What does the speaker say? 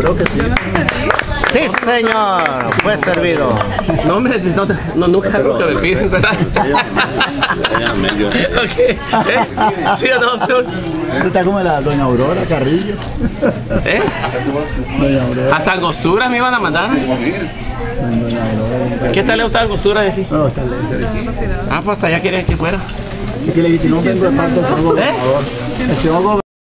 Creo que sí. Sí, señor, fue servido. No, hombre, no, no, nunca es lo que me piden, ¿verdad? ok. ¿Eh? ¿Sí o no? Tú estás como la doña Aurora Carrillo. ¿Eh? Hasta angosturas me iban a mandar. ¿Qué tal le gusta angostura de aquí? No, está lento. Ah, pues hasta allá quería que fuera. Y que le dije, no vengo de parte del señor gobernador.